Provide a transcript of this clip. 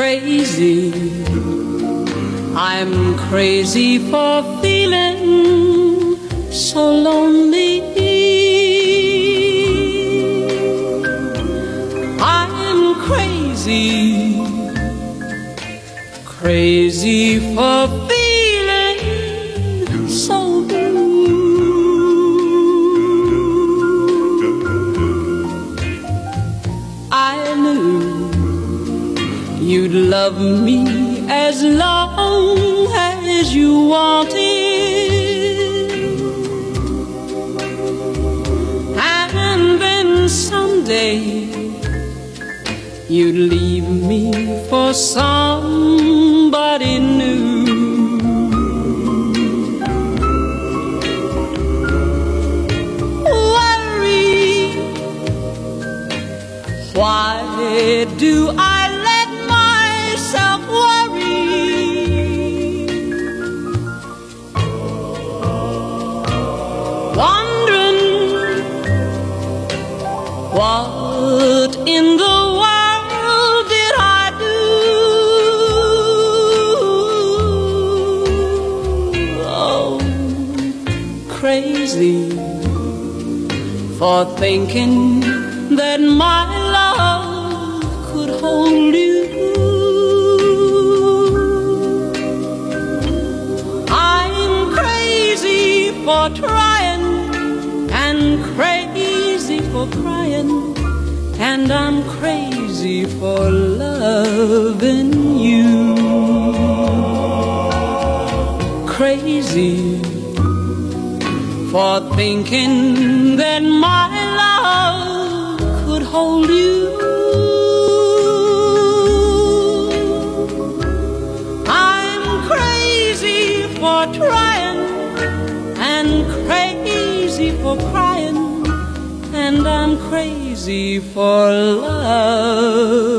crazy. I'm crazy for feeling so lonely. I'm crazy, crazy for feeling so blue. I knew you'd love me as long as you wanted. And then someday you'd leave me for somebody new. Worry, why do I Wondering what in the world did I do? Oh, crazy for thinking that my love could hold you. And crazy for crying, and I'm crazy for loving you. Crazy for thinking that my love could hold you. I'm crazy for trying and crazy for crying, and I'm crazy for loving